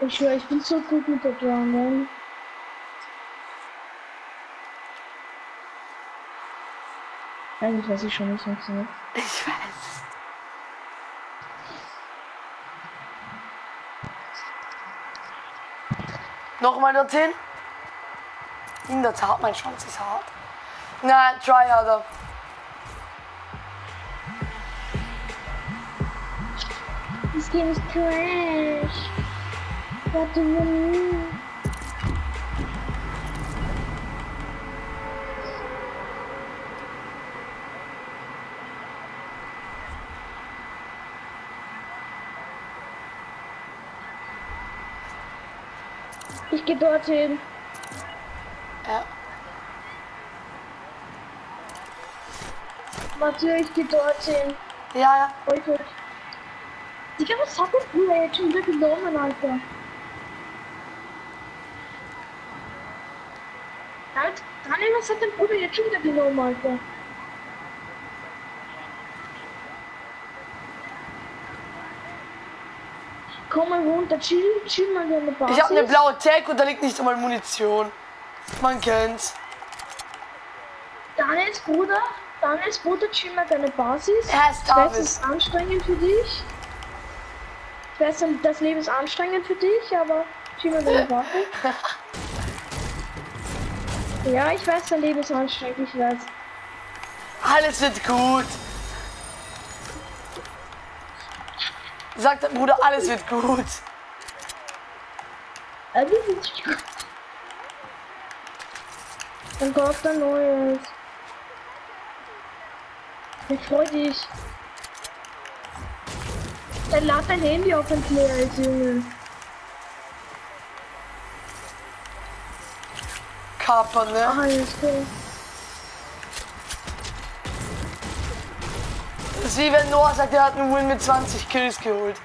Ich schwör, ich bin so gut mit der Jungle. Eigentlich weiß ich schon, wie es funktioniert. Ich weiß. Nochmal dorthin. In der Tat, mein Schwanz ist hart. Nein, try harder. This game is trash. You mean? Ich gehe dorthin. Ja. Warte, ich gehe dorthin. Ja, ja. Heute. Digga, was hat der Bruder jetzt schon wieder genommen, Alter? Halt, Daniel, was hat der Bruder jetzt schon wieder genommen, Alter? Komm mal runter, chill, chill mal deine Basis. Ich habe eine blaue Tag und da liegt nicht einmal Munition. Man kennt's. Daniels Bruder, Daniels Bruder, chill mal deine Basis. Er ist Davis. ist anstrengend für dich. Ich weiß, das Leben ist anstrengend für dich, aber chill mal deine Basis. Ja, ich weiß, dein Leben ist anstrengend, ich weiß. Alles wird gut. Sagt der Bruder, alles wird gut. Das ist gut. Dann kauft ein neues. Ich freu dich. Dann lad dein Handy auf ins Leer, als Junge. Kapern, ne? Das ist wie wenn Noah sagt, er hat einen Win mit 20 Kills geholt.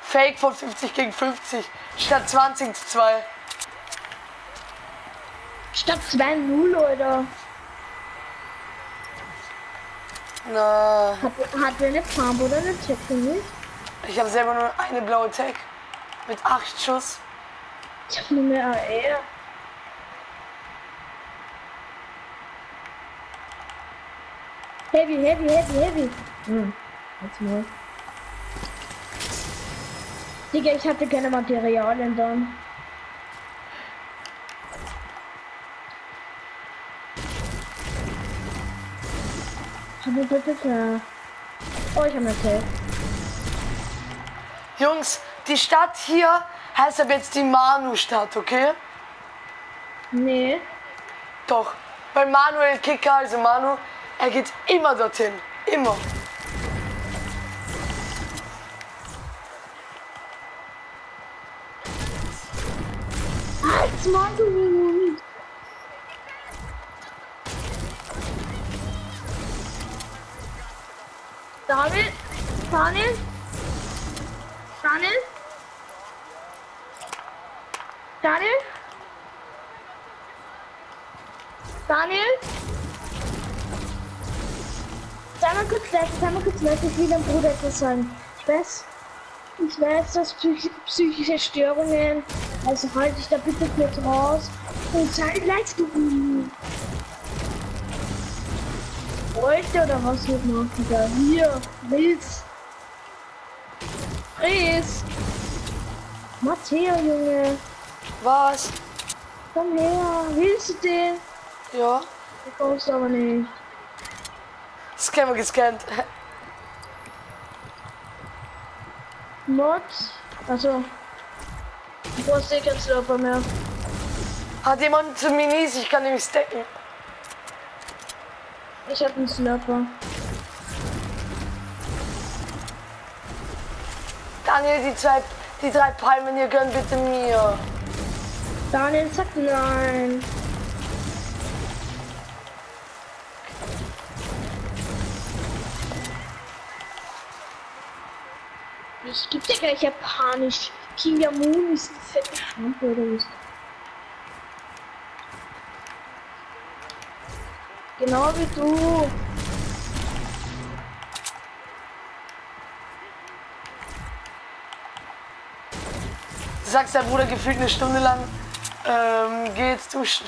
Fake von 50 gegen 50 statt 20 zu 2. Statt 2-0, oder? Na, Hat, hat wer eine Farbe oder eine Check für mich? ich habe selber nur eine blaue Tag mit 8 Schuss. Ich hab nur mehr AR. Heavy, heavy, heavy, heavy. Hm, jetzt mal. Digga, ich hatte keine Materialien dann. Oh, ich hab eine Tape. Jungs, die Stadt hier heißt aber jetzt die Manu-Stadt, okay? Nee. Doch. Weil Manuel Kicker, also Manu, er geht immer dorthin. Immer. Halt's mal, du. Daniel? Daniel? Daniel? Daniel? Daniel? Sei mal kurz leise, sei mal kurz leise, ich will deinem Bruder etwas sagen. Ich weiß, ich weiß, dass psych psychische Störungen, also halt dich da bitte kurz raus und sei leise, du. Heute oder was wird noch wieder? Hier, Milz. Fries. Matteo, Junge. Was? Komm her. Willst du den? Ja. Du kommst aber nicht. Scammer gescannt. Mod. Also. Du brauchst eh keinen Slurper mehr. Hat jemand zu Minis? Ich kann nämlich stacken. Ich hab einen Slurper. Daniel, die zwei, die drei Palmen hier gönnen bitte mir. Daniel sagt nein. Ich geb dir gleich japanisch. Kinyamun ist eine fette Schlampe oder was? Genau wie du. Sagst, dein Bruder gefühlt eine Stunde lang ähm, geht duschen.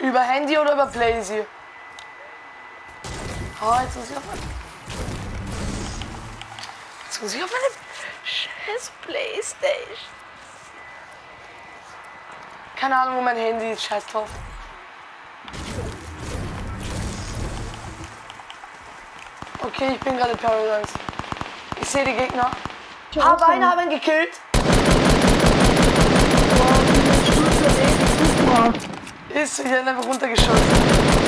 Über Handy oder über Playsee? Oh, jetzt muss ich auf meine... Jetzt muss ich auf meine scheiß Playstation. Keine Ahnung, wo mein Handy ist. Scheiß drauf. Okay, ich bin gerade Paradise. Ich sehe die Gegner. Aber einer haben gekillt. Ist, ich habe einfach runtergeschossen.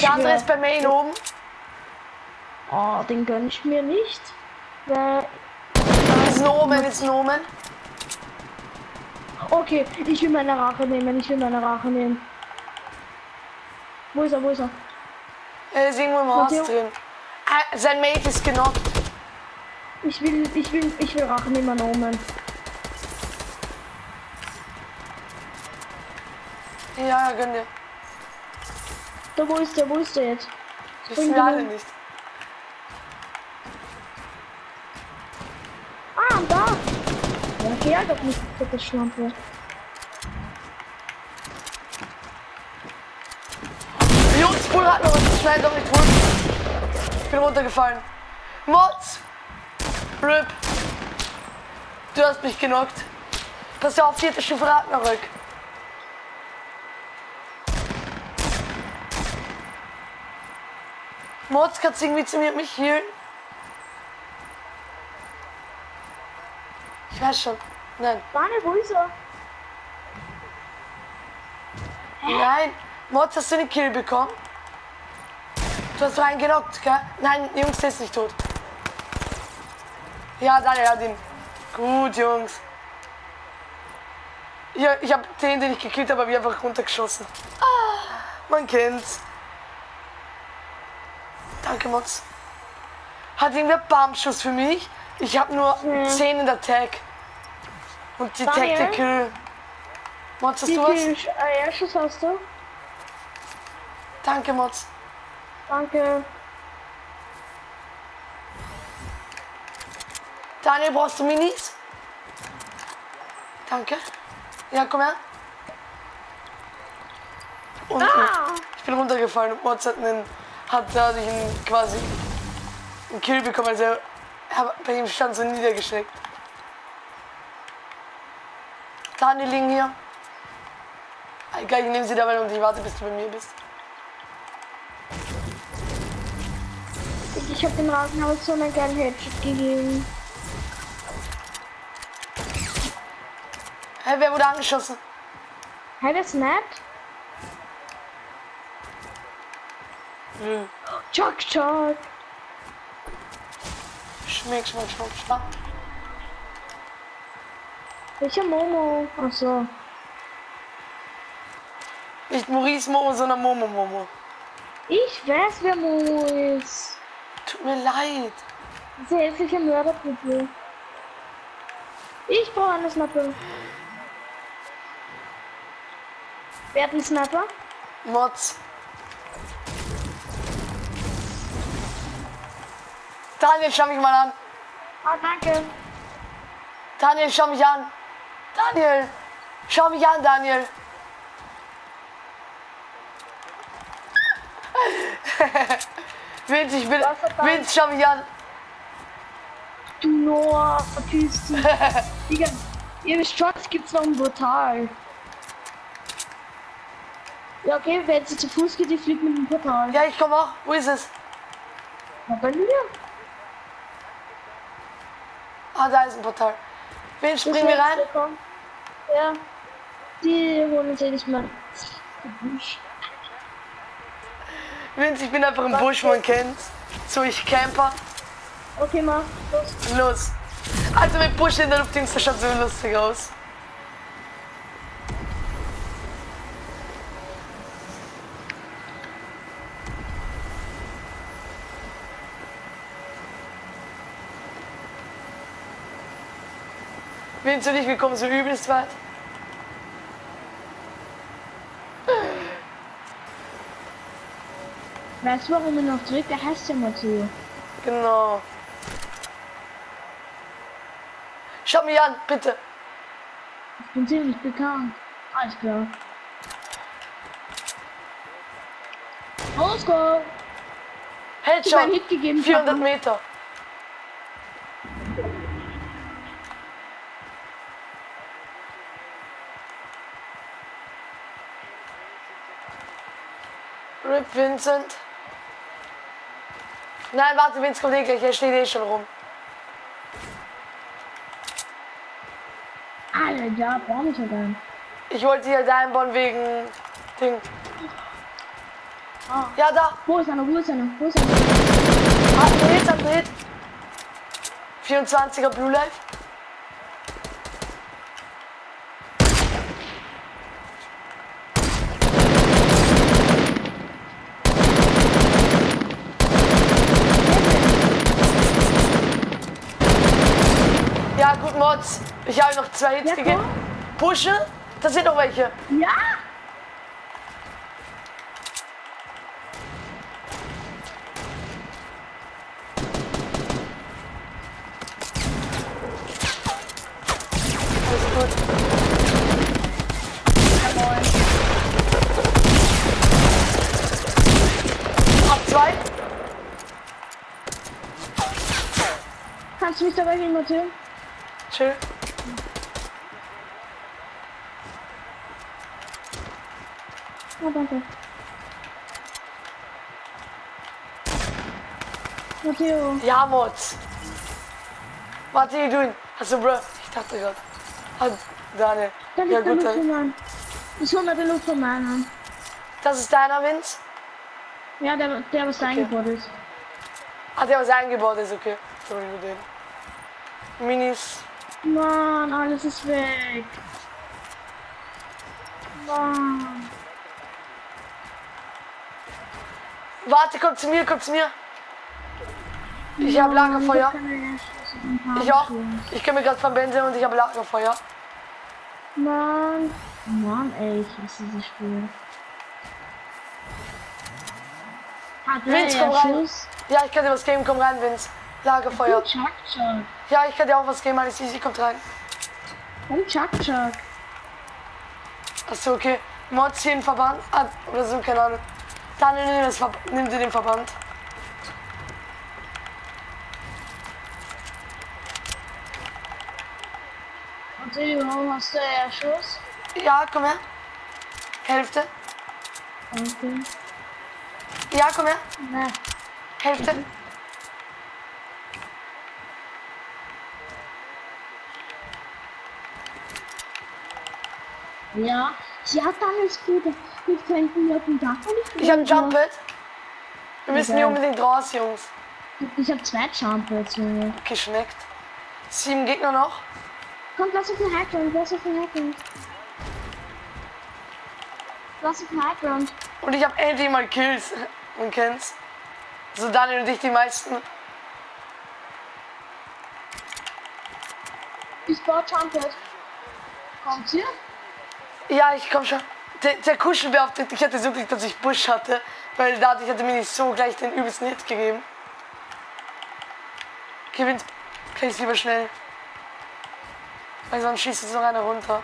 Der andere ist bei Main oben. Oh, den gönn ich mir nicht. Weil, Ist ein Omen, ist ein Omen. okay, ich will meine Rache nehmen, ich will meine Rache nehmen. Wo ist er, wo ist er? Er ist irgendwo im Haus drin. Ah, Sein Mate ist genockt. Ich will, ich will, ich will Rache nehmen an Omen. Ja, ja, gönn dir. Da, wo ist der, wo ist der jetzt? Wissen wir den alle nicht. Ja, geh halt doch nicht, das Schlampe. Jungs, Bull hat noch was. Schnell doch nicht Bull. Ich bin runtergefallen. Mods! RIP. Du hast mich genockt. Pass auf, vierte Stufe Ragnarök. Mods, kannst du irgendwie zu mir mich healen? Ich weiß schon. Nein. Daniel, wo ist er? Nein. Mods, hast du einen Kill bekommen? Du hast reingelockt, gell? Nein, Jungs, der ist nicht tot. Ja, Daniel hat ihn. Gut, Jungs. Ja, ich habe den, den ich gekillt habe, hab ich einfach runtergeschossen. Ah, man kennt's. Danke, Mods. Hat irgendwer Bamschuss für mich? Ich habe nur Ja. 10 in der Tag. Und die Daniel? Kill. Mods, hast Wie du was? viel Sch- äh, Erschuss hast du? Danke, Mods. Danke. Daniel, brauchst du Minis? Danke. Ja, komm her. Und Ah! ich bin runtergefallen und Mods hat, einen, hat dadurch einen, quasi einen Kill bekommen. Also er, bei ihm stand so niedergeschreckt. Daniel liegen hier. Egal, ich nehme sie dabei und ich warte, bis du bei mir bist. Ich, ich hab dem Rasenhaus so einen geilen Headshot gegeben. Hey, wer wurde angeschossen? Hey, das ist nett. Nö. Chuck, chuck. Schmeck, schmeck, schmeck, schmeck. Welcher Momo? Achso. Nicht Maurice Momo, sondern Momo Momo. Ich weiß, wer Momo ist. Tut mir leid. Diese hässliche Mörderpuppe. Ich brauche eine Snapper. Wer hat einen Snapper? Mods. Daniel, schau mich mal an. Ah, danke. Daniel, schau mich an. Daniel, schau mich an, Daniel. Vince, ich bin. Vince, schau mich an. Du Noah, verpiss dich. Digga, ihr wisst schon, es gibt's noch ein Portal. Ja, okay, wenn sie zu Fuß geht, die fliegt mit dem Portal. Ja, ich komme auch. Wo ist es? Na, bei mir. Ah, da ist ein Portal. Das springen wir rein. Ja. Die holen sie nicht mehr. Vince, ich bin einfach im Busch, man kennt's. So, ich camper. Okay, mach. Los. Los. Also mit Busch in der Luft, das schaut so lustig aus. Willst du nicht wir kommen so übelst weit? Weißt du, warum wir noch zurück? Der hast du ja Motiv. Genau. Schau mich an, bitte. Ich bin ziemlich bekannt. Alles klar. Let's go. Headshot. Ich mein Hit gegeben. 400 Meter. Rip Vincent. Nein, warte, Vince kommt eh gleich. Er steht eh schon rum. Alter, ja, brauch ich ja gar nicht. Ich wollte hier da einbauen wegen Ding. Ah. Ja, da. Wo ist einer? Wo ist einer? Wo ist einer? Hat einen Hit, hat einen Hit. 24er Blue Life. Ja, gut, Mods. Ich habe noch zwei Hits Ja, gegeben. Pushe. Da sind noch welche. Ja! Kannst du mich dabei gehen, Matthias? Chill. Oh, danke. Matteo. Ja, Mods. You doing? Achso, Bro. Ich dachte gerade. Ah, Daniel. Das Ja, gut, dann. Luftvermann. Das ist 100 der Luftvermann. Das ist deiner, Vince? Ja, der, der was eingebaut ist. Ah, der was eingebaut ist, okay. So, nur den. Minis. Mann, alles ist weg. Mann. Warte, komm zu mir, komm zu mir. Ich habe Lagerfeuer. Ich auch. Ich komme gerade vom Benzin und ich habe Lagerfeuer. Mann. Mann, ey, ich hasse dieses Spiel. Hat Vince, komm rein. Schuss? Ja, ich kann dir was geben, komm rein, Vince. Lagerfeuer. Chuck Chuck. Ja, ich kann dir auch was geben, alles easy, kommt rein. Und Chuck Chuck. Achso, okay. Mods hier in Verband. Ah, oder so, keine Ahnung. Daniel, nimm, das Ver nimm dir den Verband. Matteo, hast du eher Schuss? Ja, komm her. Hälfte. Okay. Ja, komm her. Ne. Hälfte. Ja. Ja, dann ist gut. Wir könnten ja den Dach nicht Ich habe ein Jump Pad. Wir müssen hier unbedingt raus, Jungs. Ich habe zwei Jumpers, Junge. Geschmeckt. Sieben Gegner noch. Komm, lass auf den Highground, lass auf den Highground. Lass auf den Highground. Und ich habe endlich mal Kills. Man kennt's. So Daniel und ich die meisten. Ich baue Jumpers. Kommt ihr? Ja, ich komm schon. Der, der Kuschelbeauftragte, ich hatte so Glück, dass ich Busch hatte, weil dadurch hatte mir nicht so gleich den übelsten Hit gegeben. Gewinnt gleich lieber schnell. Weil sonst schießt jetzt noch einer runter.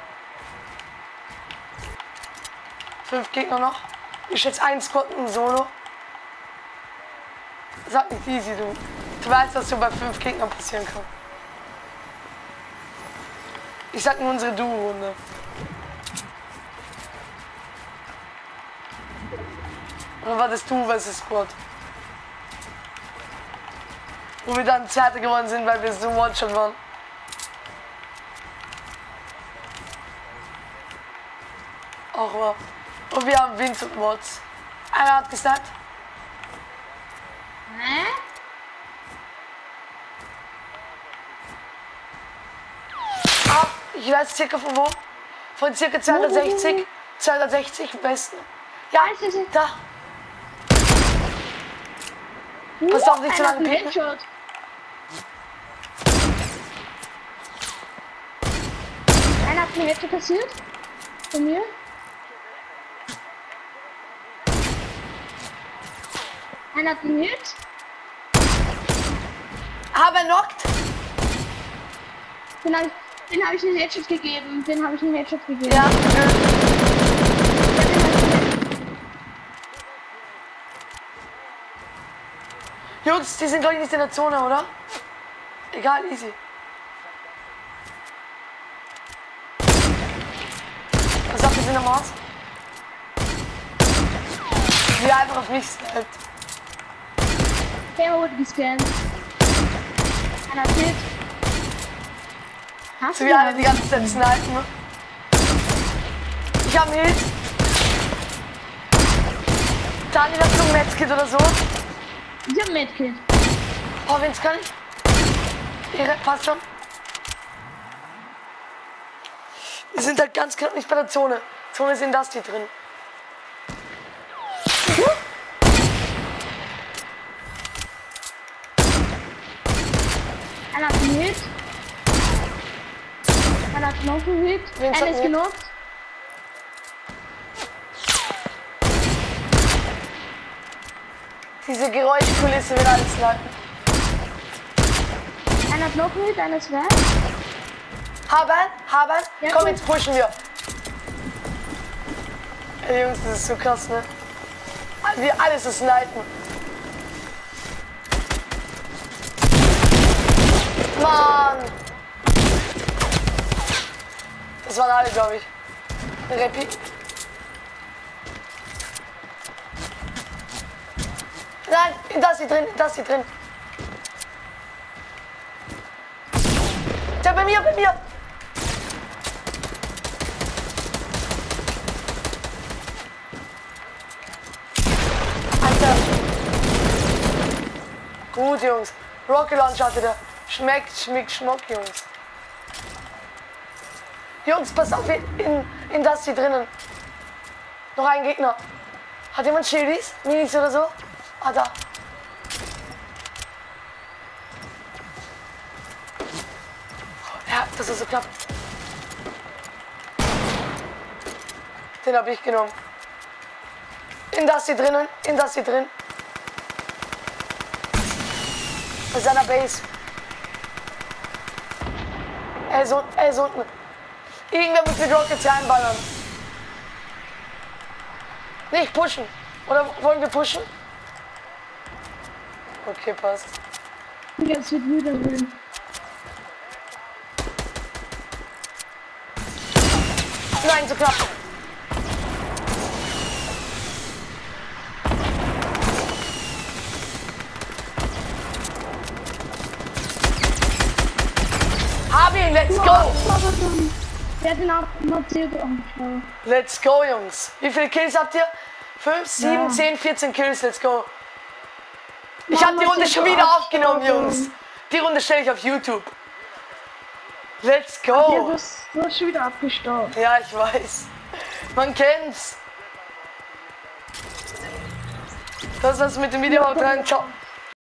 Fünf Gegner noch. Ich schätze ein Squad und ein Solo. Sag nicht easy, du. Du weißt, was so bei fünf Gegnern passieren kann. Ich sag nur unsere Duo-Runde. Oder war das du versus Squad? Wo wir dann Zweiter geworden sind, weil wir so One-Shot waren. Auch wahr. Und wir haben Vince und Mods. Einer hat gesagt, Hä? ah, ich weiß circa von wo. Von circa 260. 260 am besten. Ja, da. Pass auf, nicht zu lange. Headshot. Einer hat einen Headshot kassiert. Von mir. Einer hat einen Hit. Aber knockt. Den habe ich, den hab ich einen Headshot gegeben. Den habe ich einen Headshot gegeben. Ja, den hab ich- Jungs, die sind glaube ich nicht in der Zone, oder? Egal, easy. Was sagt ihr, sind am Mars? Wie einfach auf mich sniped. Der wurde gescannt. Einer Hit. Hast So du wie alle die ganze Zeit snipen. Ich hab einen Hit. Daniel, hast du ein Medkit oder so? Ich hab Medkit. Oh, wenn's kann. Ihre, passt schon. Wir sind halt ganz knapp nicht bei der Zone. Zone sind das die drin. Einer hat einen Hit. Einer hat einen Hit. Wen Einer ist genockt. Diese Geräuschkulisse will alles snipen. Einer Hit, einer ist weg. Haben, haben. Ja, Komm, jetzt pushen wir. Ey, Jungs, das ist so krass, ne? Wir alles ist snipen. Mann! Das waren alle, glaube ich. Repi. Nein, das hier drin, das hier drin. Der bei mir, bei mir. Alter. Gut, Jungs. Rocket Launch hatte der. Schmeckt, schmeckt, schmuck, Jungs. Jungs, pass auf, in, in das hier drinnen. Noch ein Gegner. Hat jemand Shieldys? Minis oder so? Ah, da. Ja, das ist so knapp. Den habe ich genommen. In das hier drinnen, in das hier drin. Bei seiner Base. Er ist, er ist unten. Irgendwer muss mit Rockets hier einballern. Nicht pushen. Oder wollen wir pushen? Okay, passt. Jetzt wird wieder drin. Nein, so knapp. Hab ihn, let's go! Der hat ihn auch schau. Let's go, Jungs. Wie viele Kills habt ihr? 5, 7, Ja. 10, 14 Kills, let's go. Ich Mann, hab die Runde schon wieder aufgenommen? Jungs. Die Runde stelle ich auf YouTube. Let's Ja, go. du hast, du hast schon wieder abgestaubt. Ja, ich weiß. Man kennt's. Das war's mit dem Video. Haut rein. Ciao.